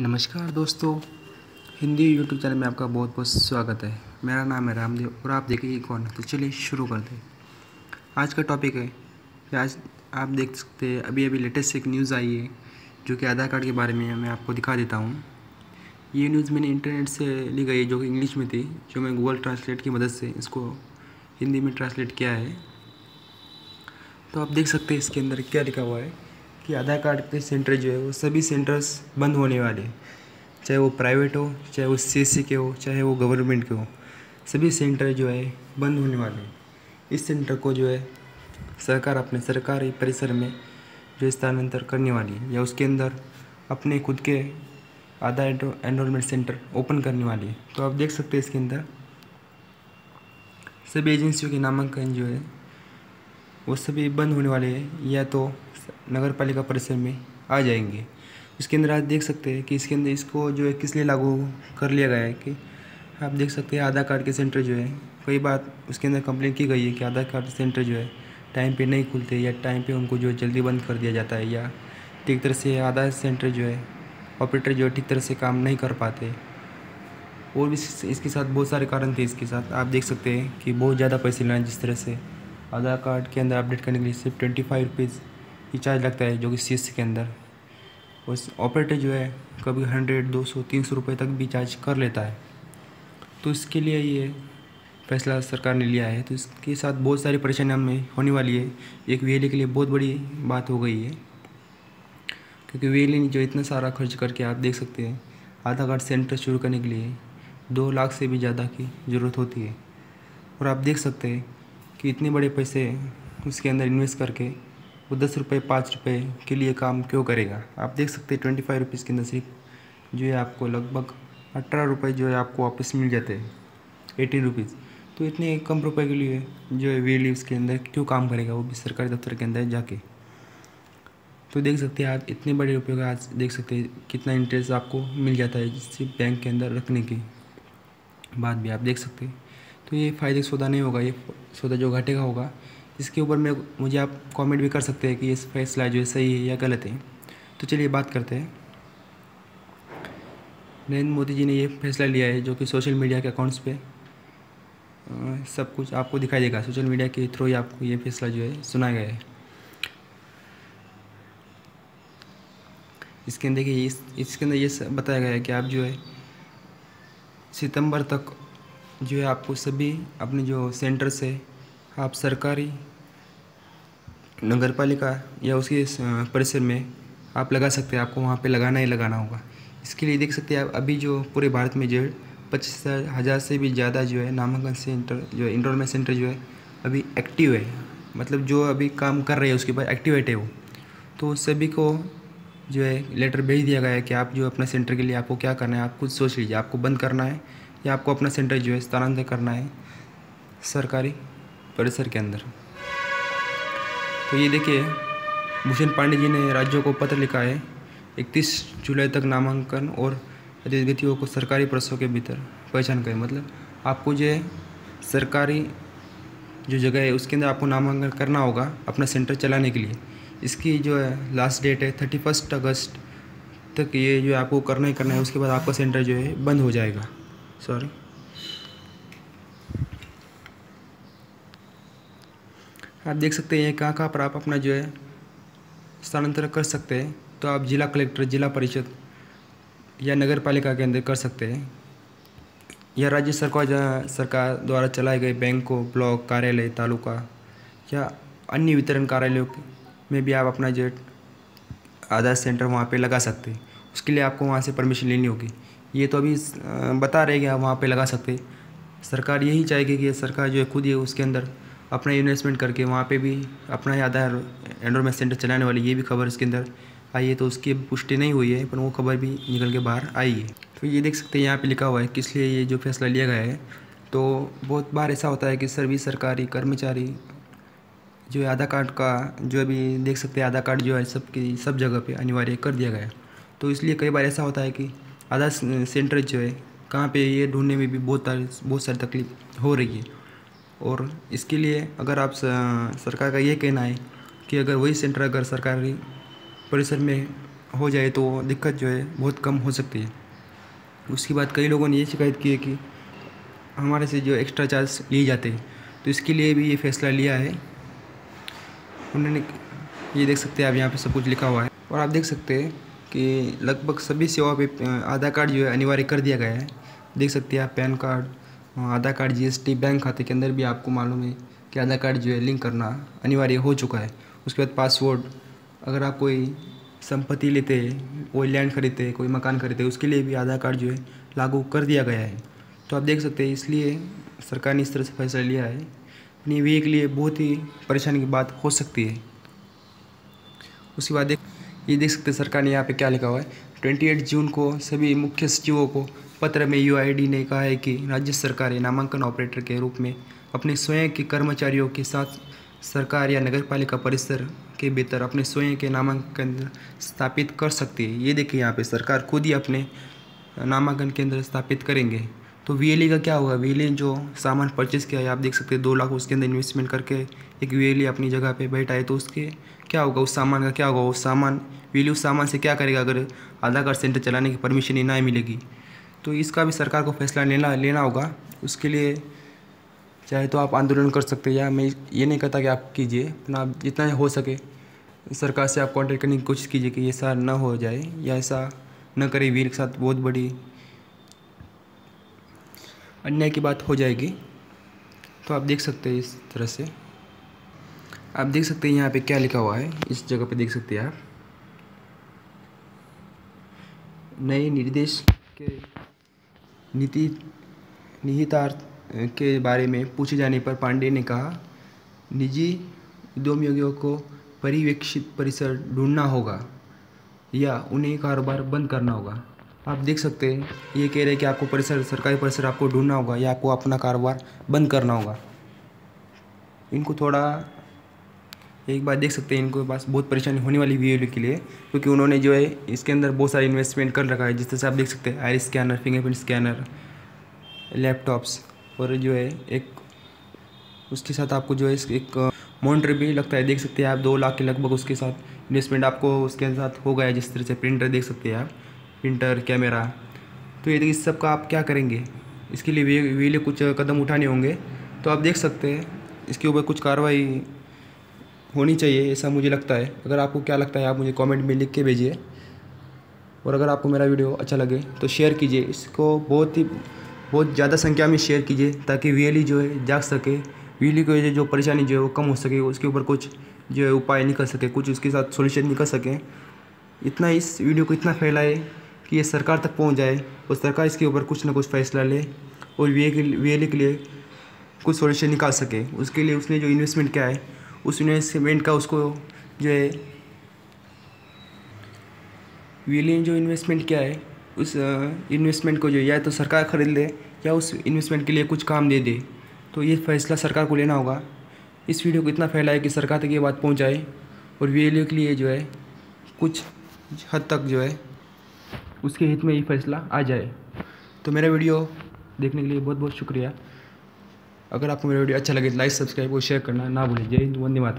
नमस्कार दोस्तों, Hindi YouTube channel में आपका बहुत बहुत स्वागत है। मेरा नाम है रामदेव और आप देखिए कौन? तो चलिए शुरू करते हैं। आज का टॉपिक है कि आज आप देख सकते हैं, अभी अभी लेटेस्ट एक न्यूज़ आई है, जो कि आधार कार्ड के बारे में मैं आपको दिखा देता हूँ। ये न्यूज़ मैंने इंटरनेट से ली गई जो कि इंग्लिश में थी, जो मैं गूगल ट्रांसलेट की मदद से इसको हिंदी में ट्रांसलेट किया है। तो आप देख सकते हैं इसके अंदर क्या लिखा हुआ है। कि आधार कार्ड के सेंटर जो है वो सभी सेंटर्स बंद होने वाले हैं। चाहे वो प्राइवेट हो, चाहे वो सीएससी के हो, चाहे वो गवर्नमेंट के हो, सभी सेंटर जो है बंद होने वाले हैं। इस सेंटर को जो है सरकार अपने सरकारी परिसर में जो स्थानांतर करने वाली है या उसके अंदर अपने खुद के आधार एनरोलमेंट सेंटर ओपन करने वाली है। तो आप देख सकते हैं इसके अंदर सभी एजेंसियों के नामांकन जो है वो सभी बंद होने वाले हैं। या तो नगर पालिका परिसर में आ जाएँगे। इसके अंदर आप देख सकते हैं कि इसके अंदर इसको जो है किस लिए लागू कर लिया गया है कि आप देख सकते हैं आधार कार्ड के सेंटर जो है, कई बार उसके अंदर कंप्लेंट की गई है कि आधार कार्ड सेंटर जो है टाइम पे नहीं खुलते या टाइम पे उनको जो जल्दी बंद कर दिया जाता है या ठीक तरह से आधार सेंटर जो है ऑपरेटर जो है ठीक तरह से काम नहीं कर पाते। और भी इसके साथ बहुत सारे कारण थे इसके साथ। आप देख सकते हैं कि बहुत ज़्यादा पैसे लेना जिस तरह से आधार कार्ड के अंदर अपडेट करने के लिए सिर्फ़ ट्वेंटी फाइव रुपीज़ ही चार्ज लगता है, जो कि सी के अंदर। उस ऑपरेटर जो है, कभी हंड्रेड दो सौ, तीन सौ रुपये तक भी चार्ज कर लेता है। तो इसके लिए ये फैसला सरकार ने लिया है। तो इसके साथ बहुत सारी परेशानियाँ हमें होने वाली है। एक वी के लिए बहुत बड़ी बात हो गई है। क्योंकि वी जो इतना सारा खर्च करके आप देख सकते हैं आधार कार्ड सेंटर शुरू करने के लिए दो लाख से भी ज़्यादा की ज़रूरत होती है। और आप देख सकते हैं कि इतने बड़े पैसे उसके अंदर इन्वेस्ट करके वो दस रुपये पाँच रुपये के लिए काम क्यों करेगा? आप देख सकते हैं ट्वेंटी फाइव रुपीज़ के अंदर सिर्फ़ जो है आपको लगभग अठारह रुपये जो है आपको वापस मिल जाते हैं एटीन रुपीज़ तो इतने कम रुपए के लिए जो है वी उसके अंदर क्यों काम करेगा वो भी सरकारी दफ्तर के अंदर जाके? तो देख सकते हैं आप इतने बड़े रुपये का आज देख सकते हैं कितना इंटरेस्ट आपको मिल जाता है जिससे बैंक के अंदर रखने के बाद भी आप देख सकते हैं। तो ये फ़ायदे सौदा नहीं होगा, ये सौदा जो घटेगा होगा इसके ऊपर में मुझे आप कमेंट भी कर सकते हैं कि ये फैसला जो है सही है या गलत है। तो चलिए बात करते हैं। नरेंद्र मोदी जी ने ये फैसला लिया है जो कि सोशल मीडिया के अकाउंट्स पे सब कुछ आपको दिखाई देगा। सोशल मीडिया के थ्रू ही आपको ये फैसला जो है सुनाया गया है। इसके अंदर देखिए, इस, इसके अंदर ये बताया गया है कि आप जो है, सितंबर तक जो है आपको सभी अपने जो सेंटर से आप सरकारी नगर पालिका या उसके परिसर में आप लगा सकते हैं, आपको वहाँ पे लगाना ही लगाना होगा। इसके लिए देख सकते हैं आप, अभी जो पूरे भारत में जो पच्चीस हज़ार से भी ज़्यादा जो है, नामांकन सेंटर, जो है इनरोलमेंट सेंटर जो है, अभी एक्टिव है। मतलब जो अभी काम कर रहे हैं, उसके बाद एक्टिवेट है वो। तो सभी को जो है, लेटर भेज दिया गया है कि आप जो अपने सेंटर के लिए आपको क्या करना है, आप खुद सोच लीजिए। आपको बंद करना है या आपको अपना सेंटर जो है, स्थानांतरित करना है सरकारी परिसर के अंदर। तो ये देखिए, भूषण पांडे जी ने राज्यों को पत्र लिखा है, इकतीस जुलाई तक नामांकन और गतिविधियों को सरकारी प्रसव के भीतर पहचान करें। मतलब आपको जो है सरकारी जो जगह है, उसके अंदर आपको नामांकन करना होगा अपना सेंटर चलाने के लिए। इसकी जो है लास्ट डेट है थर्टी फ़र्स्ट अगस्त तक ये जो है आपको करना ही करना है, उसके बाद आपका सेंटर जो है बंद हो जाएगा। सॉरी आप देख सकते हैं कहाँ कहाँ पर आप अपना जो है स्थानांतरण कर सकते हैं। तो आप जिला कलेक्टर, जिला परिषद या नगर पालिका के अंदर कर सकते हैं। या राज्य सरकार सरकार द्वारा चलाए गए बैंकों, ब्लॉक, कार्यालय, तालुका या अन्य वितरण कार्यालयों में भी आप अपना जो आधार सेंटर वहाँ पे लगा सकते हैं। उसके लिए आपको वहाँ से परमिशन लेनी होगी। ये तो अभी बता रहे कि आप वहाँ पे लगा सकते सरकार यही चाहेगी कि सरकार जो है खुद ही उसके अंदर अपना इन्वेस्टमेंट करके वहाँ पे भी अपना ही आधार एनरोलमेंट सेंटर चलाने वाली ये भी खबर इसके अंदर आई है तो उसकी पुष्टि नहीं हुई है, पर वो खबर भी निकल के बाहर आई है। तो ये देख सकते हैं, यहाँ पे लिखा हुआ है किस लिए ये जो फैसला लिया गया है तो बहुत बार ऐसा होता है कि सभी सरकारी कर्मचारी जो आधार कार्ड का, जो अभी देख सकते हैं, आधार कार्ड जो है सबकी, सब जगह पे अनिवार्य कर दिया गया है। तो इसलिए कई बार ऐसा होता है कि आधार सेंटर जो है, कहाँ पे ये ढूँढने में भी बहुत बहुत सारी तकलीफ़ हो रही है। और इसके लिए अगर आप सरकार का ये कहना है कि अगर वही सेंटर अगर सरकारी परिसर में हो जाए तो दिक्कत जो है बहुत कम हो सकती है। उसके बाद कई लोगों ने ये शिकायत की है कि हमारे से जो एक्स्ट्रा चार्ज लिए जाते हैं तो इसके लिए भी ये फैसला लिया है। उन्होंने ये देख सकते हैं आप, यहाँ पे सब कुछ लिखा हुआ है। और आप देख सकते हैं कि लगभग सभी सेवा पे आधार कार्ड जो है अनिवार्य कर दिया गया है। देख सकते हैं आप, pan card Aadhaar card GST bank खाते के अंदर भी आपको मालूम है कि आधार कार्ड जो है लिंक करना अनिवार्य हो चुका है। उसके बाद पासवर्ड अगर आप कोई संपत्ति लेते हैं कोई लैंड खरीदते हैं कोई मकान खरीदते, उसके लिए भी आधार कार्ड जो है लागू कर दिया गया है। तो आप देख सकते हैं, इसलिए सरकार ने इस तरह से फैसला लिया है। अपनी वे के लिए बहुत ही परेशानी की बात हो सकती है। उसके बाद ये देख सकते हैं सरकार ने यहाँ पे क्या लिखा हुआ है? ट्वेंटी एट जून को सभी मुख्य सचिवों को पत्र में यूआईडी ने कहा है कि राज्य सरकारें नामांकन ऑपरेटर के रूप में अपने स्वयं के कर्मचारियों के साथ सरकार या नगर पालिका परिसर के भीतर अपने स्वयं के नामांकन केंद्र स्थापित कर सकती है। ये देखिए यहाँ पे सरकार खुद ही अपने नामांकन केंद्र स्थापित करेंगे। तो वीएलई का क्या होगा? वी जो सामान परचेज़ किया है, आप देख सकते हैं, दो लाख उसके अंदर इन्वेस्टमेंट करके एक वी अपनी जगह पे बैठा है। तो उसके क्या होगा? उस सामान का क्या होगा? उस सामान वी उस सामान से क्या करेगा? अगर आधार कार्ड सेंटर चलाने की परमिशन ही ना मिलेगी तो इसका भी सरकार को फैसला लेना लेना होगा। उसके लिए चाहे तो आप आंदोलन कर सकते हैं या मैं ये नहीं कहता कि आप कीजिए, अपना जितना हो सके सरकार से आप कॉन्टेक्ट करने की कोशिश कीजिए कि ऐसा ना हो जाए या ऐसा न करे। वीर के साथ बहुत बड़ी अन्याय की बात हो जाएगी। तो आप देख सकते हैं इस तरह से। आप देख सकते हैं यहाँ पे क्या लिखा हुआ है। इस जगह पे देख सकते हैं आप। नए निर्देश के नीति, निहितार्थ के बारे में पूछे जाने पर पांडे ने कहा, निजी उद्यमियों को परिवेक्षित परिसर ढूंढना होगा या उन्हें कारोबार बंद करना होगा। आप देख सकते हैं, ये कह रहे हैं कि आपको परिसर, सरकारी परिसर आपको ढूंढना होगा या आपको अपना कारोबार बंद करना होगा। इनको थोड़ा एक बार देख सकते हैं इनको पास, बहुत परेशानी होने वाली वी के लिए, क्योंकि उन्होंने जो है, इसके अंदर बहुत सारे इन्वेस्टमेंट कर रखा है, जिस तरह से आप देख सकते हैं iris scanner fingerprint scanner laptops और जो है, एक, उसके साथ आपको जो है, एक मॉनिटर भी लगता है, देख सकते हैं आप, दो लाख के लगभग उसके साथ इन्वेस्टमेंट आपको उसके साथ हो गया जिस तरह से प्रिंटर देख सकते हैं आप प्रिंटर कैमरा तो ये इस सब का आप क्या करेंगे? इसके लिए वे वे कुछ कदम उठाने होंगे तो आप देख सकते हैं, इसके ऊपर कुछ कार्रवाई होनी चाहिए, ऐसा मुझे लगता है। अगर आपको क्या लगता है, आप मुझे कमेंट में लिख के भेजिए। और अगर आपको मेरा वीडियो अच्छा लगे तो शेयर कीजिए। इसको बहुत ही, बहुत ज़्यादा संख्या में शेयर कीजिए, ताकि वीएलई जो है, जाग सके। वीएलई को जो परेशानी जो है, वो कम हो सके। उसके ऊपर कुछ जो है, उपाय निकल सके। कुछ उसके साथ सोल्यूशन निकल सकें। इतना इस वीडियो को इतना फैलाए कि ये सरकार तक पहुँच जाए, और सरकार इसके ऊपर कुछ ना कुछ फैसला ले, और वी वी के लिए कुछ सोल्यूशन निकाल सके। उसके लिए उसने जो इन्वेस्टमेंट किया है उस इन्वेस्टमेंट का उसको जो है वी ने जो इन्वेस्टमेंट किया है, उस इन्वेस्टमेंट को जो या तो सरकार ख़रीद ले, या उस इन्वेस्टमेंट के लिए कुछ काम दे दे। तो ये फैसला सरकार को लेना होगा। इस वीडियो को इतना फैलाए कि सरकार तक ये बात पहुँचाए, और वी के लिए जो है, कुछ हद तक जो है, उसके हित में ये फैसला आ जाए। तो मेरा वीडियो देखने के लिए बहुत बहुत शुक्रिया। अगर आपको मेरा वीडियो अच्छा लगे तो लाइक, सब्सक्राइब और शेयर करना ना भूलें। जय हिंद, वंदे माता